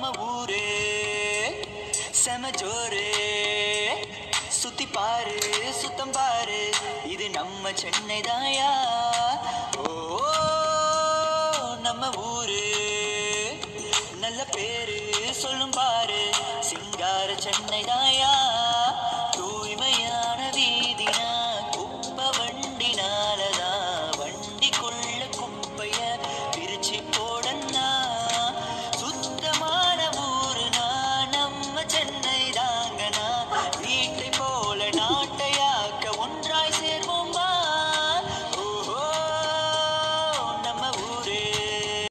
நம்ம ஊரு செமஜோரு சுத்தி பாரு சுத்தம் பாரு இது நம்ம சென்னை தாயா ஓ நம்ம ஊரு. நல்ல பேரு சொல்லும் பாரு சிங்கார சென்னை தாயா தூய்மையான வீதினா குப்ப வண்டினாலதான் வண்டிக்குள்ள குப்பைய பிரிச்சு போ